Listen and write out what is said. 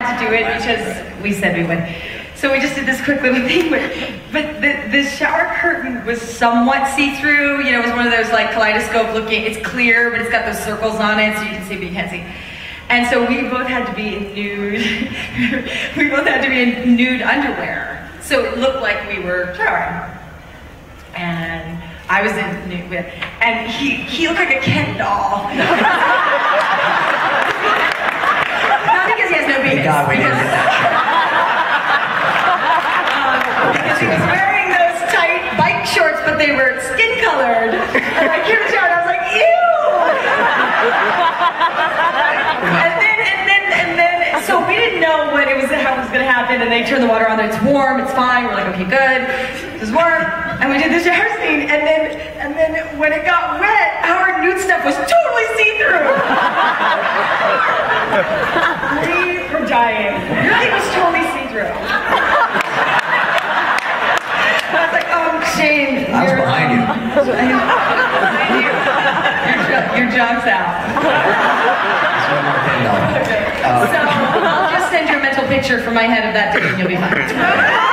to do it because we said we would. So we just did this quick little thing, but, but the, the shower curtain was somewhat see-through. You know, it was one of those like kaleidoscope looking, it's clear, but it's got those circles on it so you can see, but you can't see. And so we both had to be in nude, we both had to be in nude underwear. So it looked like we were showering. And I was in nude, and he, he looked like a Ken doll. God we didn't. um, because he was wearing those tight bike shorts, but they were skin colored. And I came out, and I was like, ew! and then, and then, and then, so we didn't know what it was, how it was going to happen, and they turned the water on, it's warm, it's fine, we're like, okay, good, it's warm, and we did the shower scene, and then, and then when it got wet, our nude stuff was totally see-through! Dying. It was totally see-through. I was like, oh, Shane. I was behind you. behind you. Your, your job's out. Okay. So I'll just send you a mental picture from my head of that day and you'll be fine.